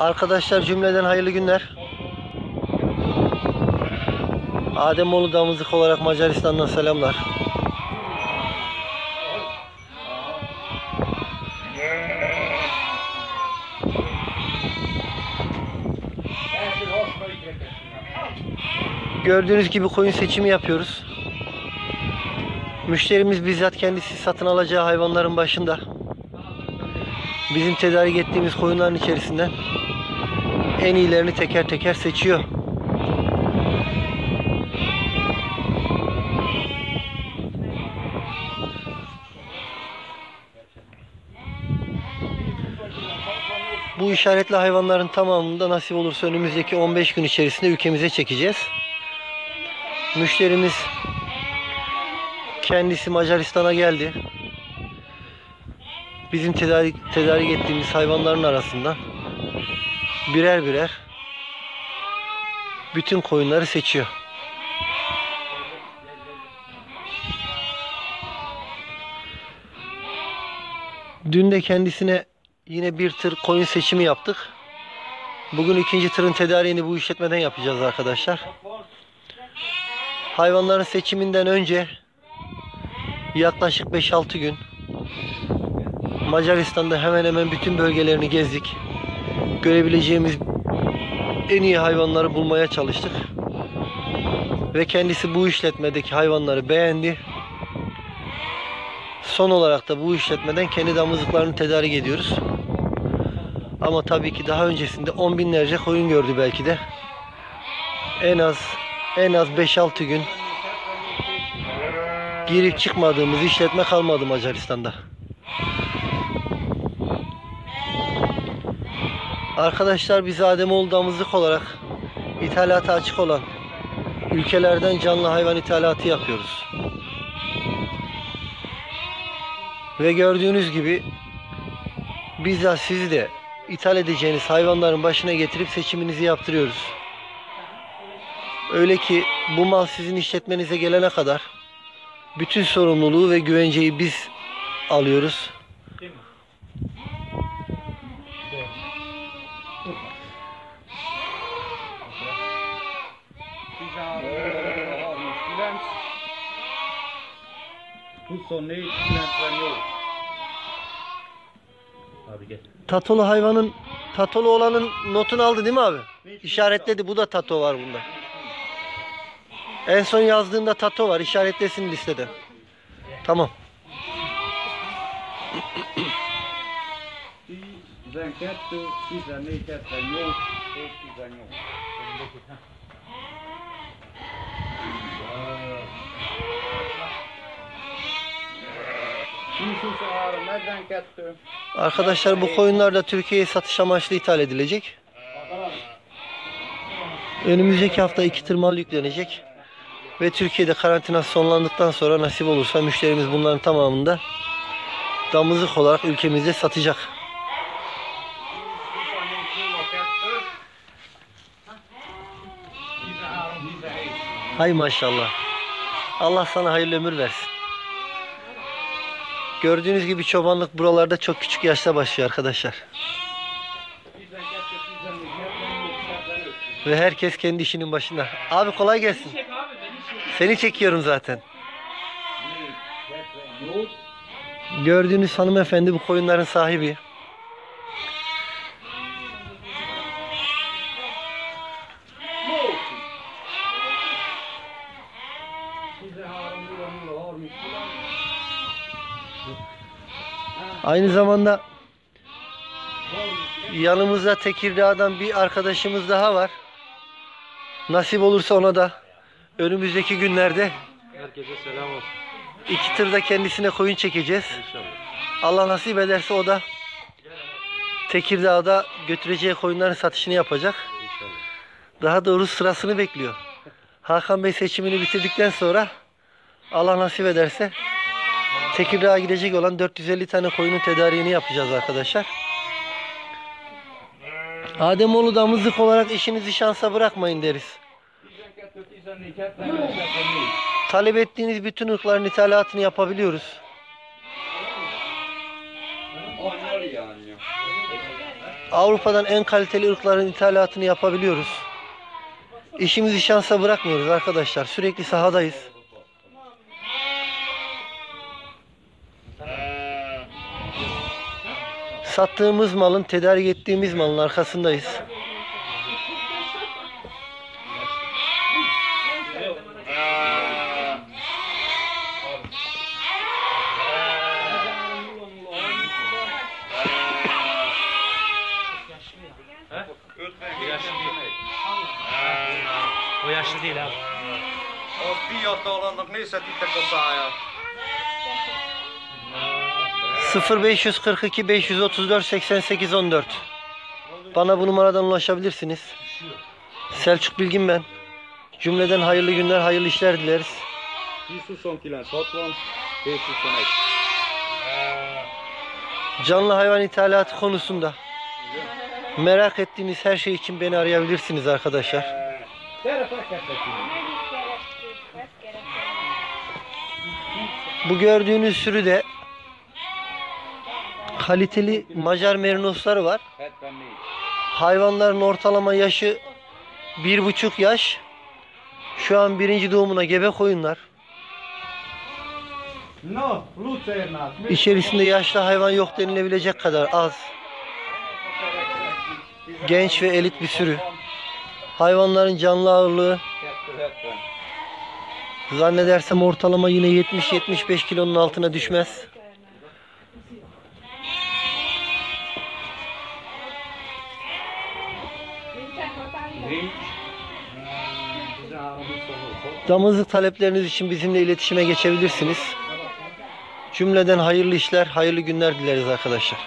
Arkadaşlar cümleden hayırlı günler. Ademoğlu Damızlık olarak Macaristan'dan selamlar. Gördüğünüz gibi koyun seçimi yapıyoruz. Müşterimiz bizzat kendisi satın alacağı hayvanların başında. Bizim tedarik ettiğimiz koyunların içerisinden en iyilerini teker teker seçiyor. Bu işaretli hayvanların tamamını da nasip olursa önümüzdeki 15 gün içerisinde ülkemize çekeceğiz. Müşterimiz kendisi Macaristan'a geldi. Bizim tedarik, tedarik ettiğimiz hayvanların arasından birer birer bütün koyunları seçiyor. Dün de kendisine yine bir tır koyun seçimi yaptık. Bugün ikinci tırın tedariğini bu işletmeden yapacağız arkadaşlar. Hayvanların seçiminden önce yaklaşık 5-6 gün Macaristan'da hemen hemen bütün bölgelerini gezdik. Görebileceğimiz en iyi hayvanları bulmaya çalıştık. Ve kendisi bu işletmedeki hayvanları beğendi. Son olarak da bu işletmeden kendi damızlıklarını tedarik ediyoruz. Ama tabii ki daha öncesinde on binlerce koyun gördü belki de. En az en az 5-6 gün girip çıkmadığımız işletme kalmadı Macaristan'da. Arkadaşlar biz Ademoğlu damızlık olarak ithalata açık olan ülkelerden canlı hayvan ithalatı yapıyoruz. Ve gördüğünüz gibi bizzat sizi de ithal edeceğiniz hayvanların başına getirip seçiminizi yaptırıyoruz. Öyle ki bu mal sizin işletmenize gelene kadar bütün sorumluluğu ve güvenceyi biz alıyoruz. Abi gel. Tatolu hayvanın tatolu olanın notunu aldı değil mi abi? İşaretledi. Bu da tato var bunda. En son yazdığında tato var. İşaretlesin listede. Tamam. Ne Arkadaşlar bu koyunlar da Türkiye'ye satış amaçlı ithal edilecek. Önümüzdeki hafta iki tır mal yüklenecek. Ve Türkiye'de karantina sonlandıktan sonra nasip olursa müşterimiz bunların tamamını da damızlık olarak ülkemizde satacak. Hay maşallah. Allah sana hayırlı ömür versin. Gördüğünüz gibi çobanlık buralarda çok küçük yaşta başlıyor arkadaşlar. Ve herkes kendi işinin başında. Abi kolay gelsin. Seni çekiyorum zaten. Gördüğünüz hanımefendi bu koyunların sahibi. Aynı zamanda yanımızda Tekirdağ'dan bir arkadaşımız daha var. Nasip olursa ona da önümüzdeki günlerde Herkese selam olsun. iki tırda kendisine koyun çekeceğiz. İnşallah. Allah nasip ederse o da Tekirdağ'da götüreceği koyunların satışını yapacak. İnşallah. Daha doğrusu sırasını bekliyor. Hakan Bey seçimini bitirdikten sonra Allah nasip ederse Tekirdağ'a gidecek olan 450 tane koyunun tedariğini yapacağız arkadaşlar. Ademoğlu damızlık olarak işinizi şansa bırakmayın deriz. Talep ettiğiniz bütün ırkların ithalatını yapabiliyoruz. Avrupa'dan en kaliteli ırkların ithalatını yapabiliyoruz. İşimizi şansa bırakmıyoruz arkadaşlar. Sürekli sahadayız. Sattığımız malın, tedarik ettiğimiz malın arkasındayız. O yaşlı değil abi. O piiotto olannak niissä sitten saa ja 0542 534 88 14 Bana bu numaradan ulaşabilirsiniz. Selçuk Bilgin ben. Cümleden hayırlı günler, hayırlı işler dileriz. Canlı hayvan ithalatı konusunda merak ettiğiniz her şey için beni arayabilirsiniz arkadaşlar. Bu gördüğünüz sürü de kaliteli Macar merinosları var. Hayvanların ortalama yaşı bir buçuk yaş. Şu an birinci doğumuna gebe koyunlar. İçerisinde yaşlı hayvan yok denilebilecek kadar az. Genç ve elit bir sürü. Hayvanların canlı ağırlığı zannedersem ortalama yine 70-75 kilonun altına düşmez. Damızlık talepleriniz için bizimle iletişime geçebilirsiniz. Cümleden hayırlı işler, hayırlı günler dileriz arkadaşlar.